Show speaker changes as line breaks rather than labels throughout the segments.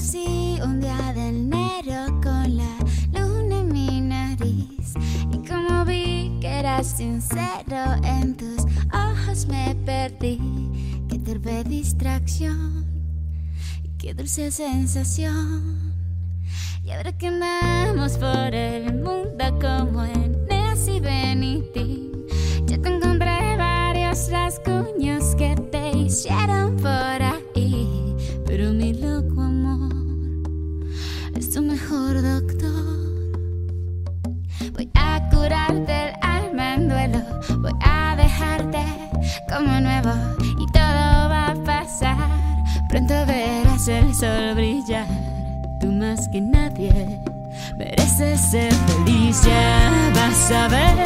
conocí un día de enero con la luna en mi nariz. Y como vi que eras sincero, en tus ojos me perdí. Qué torpe distracción, y qué dulce sensación. Y ahora que andamos por el mundo como en Nancy Benitín, yo te encontré varios rasguños que te hicieron es tu mejor doctor. Voy a curarte el alma en duelo, voy a dejarte como nuevo y todo va a pasar. Pronto verás el sol brillar, tú más que nadie mereces ser feliz. Ya vas a ver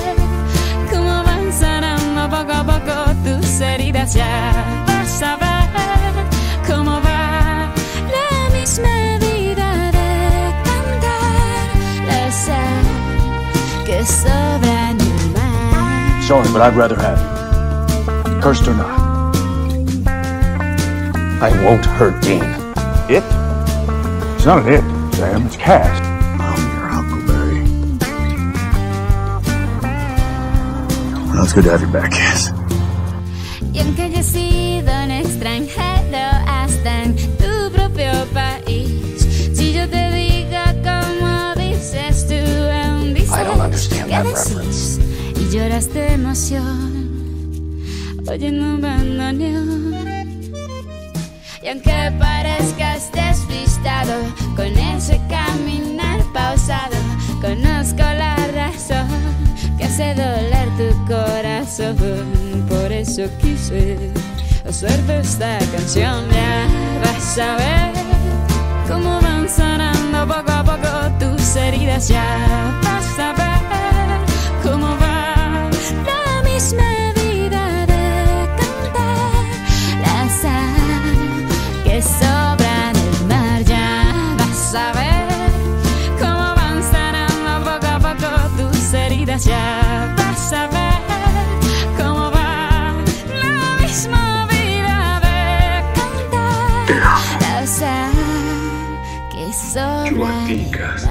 cómo van sanando poco a poco tus heridas. Ya que sobra en el mar.
Sorry, but I'd rather have you. Cursed or not. I won't hurt Dean. It? It's not an it, Sam. It's Cass.
I'm your Huckleberry. Well, it's good to have you back, Cass.
Y aunque haya sido un extranjero que
that
decís y lloras de emoción oyendo un bandoneón. Y aunque parezcas despistado con ese caminar pausado, conozco la razón que hace doler tu corazón. Por eso quise hacerte esta canción. Ya vas a ver cómo van sanando poco a poco tus heridas. Ya You Tu lo dicas.